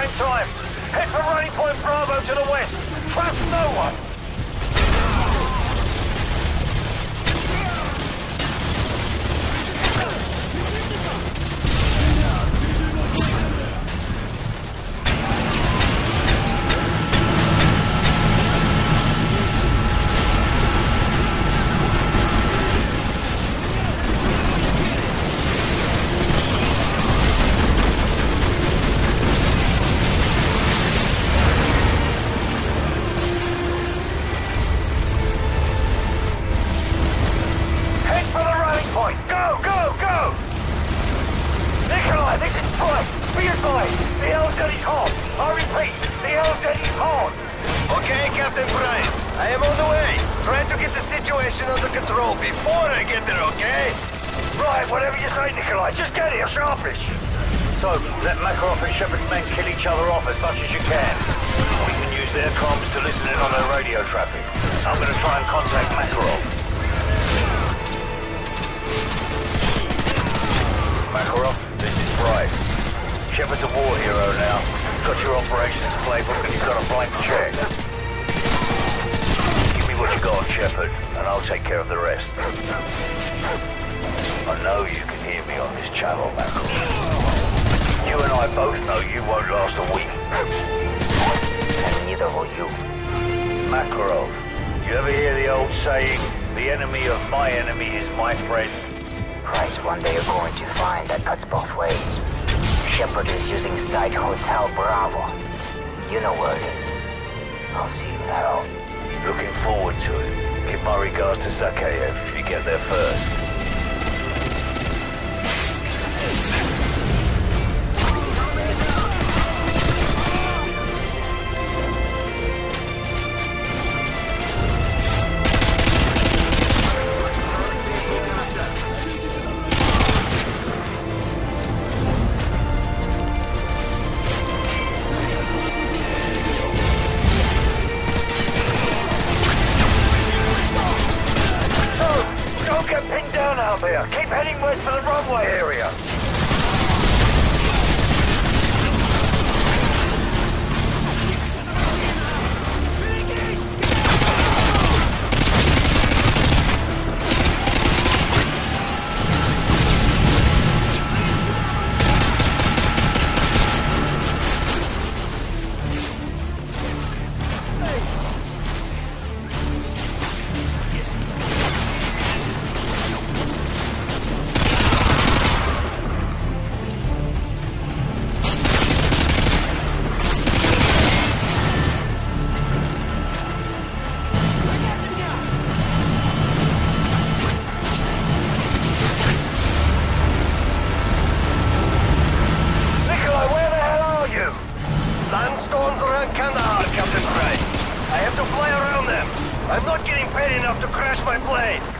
same time. Head for Rally Point Bravo to the west. Trust no one. I am on the way. Try to get the situation under control before I get there, okay? Right, whatever you say, Nikolai. Just get here, sharpish. So, let Makarov and Shepard's men kill each other off as much as you can. We can use their comms to listen in on their radio traffic. I'm gonna try and contact Makarov. Makarov, this is Price. Shepard's a war hero now. He's got your operations playbook and he's got a blank check. What you got, Shepard, and I'll take care of the rest. I know you can hear me on this channel, Makarov. You and I both know you won't last a week. And neither will you. Makarov, you ever hear the old saying, the enemy of my enemy is my friend? Price, one day you're going to find that cuts both ways. Shepard is using Site Hotel Bravo. You know where it is. I'll see you now. Looking forward to it. Give my regards to if you get there first. Get pinned out there. Keep heading west for the runway area. Sandstorms around Kandahar, Captain Price. I have to fly around them. I'm not getting paid enough to crash my plane.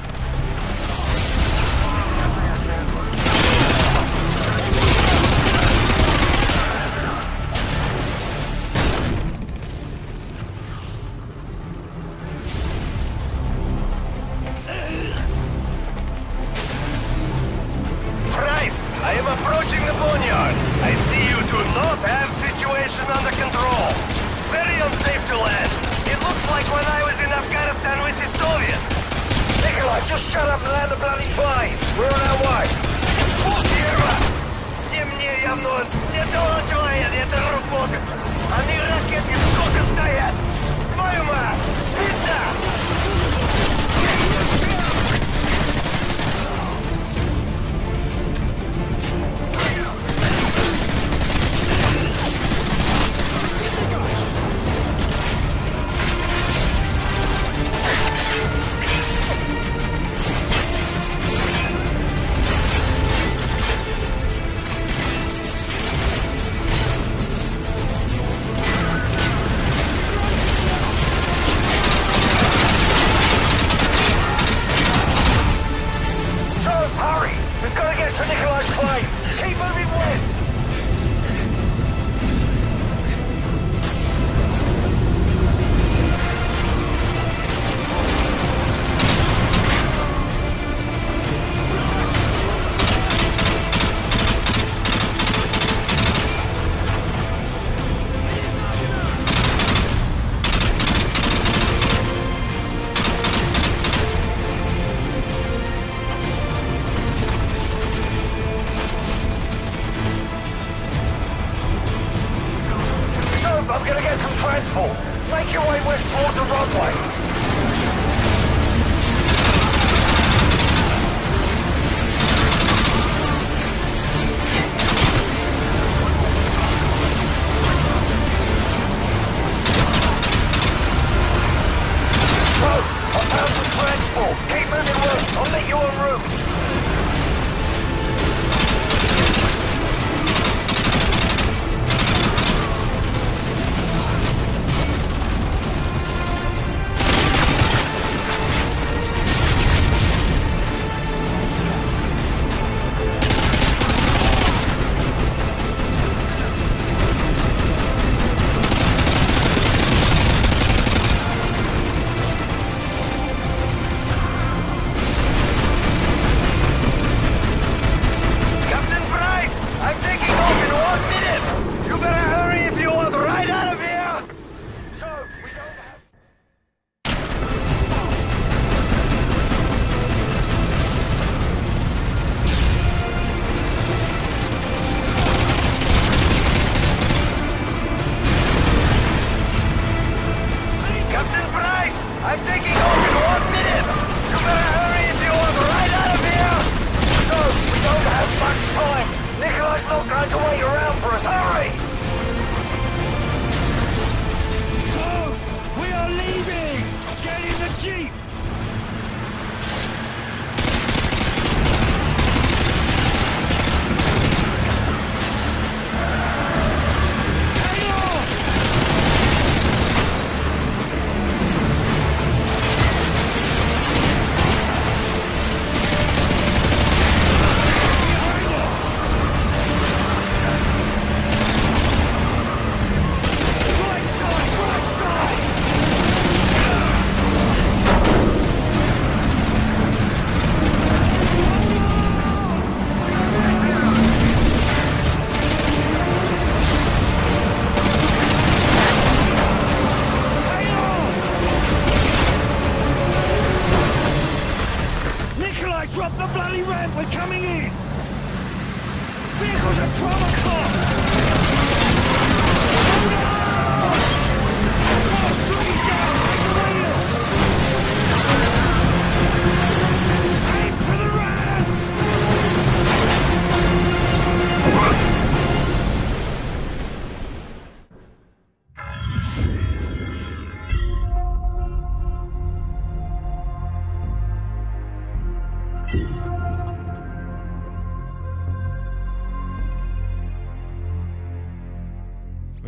Just shut up and land the bloody plane. We're on our way. Не мне явно не доложает эта работа. Они ракеты сколько стоят. Твою мать! Пизда! Meet At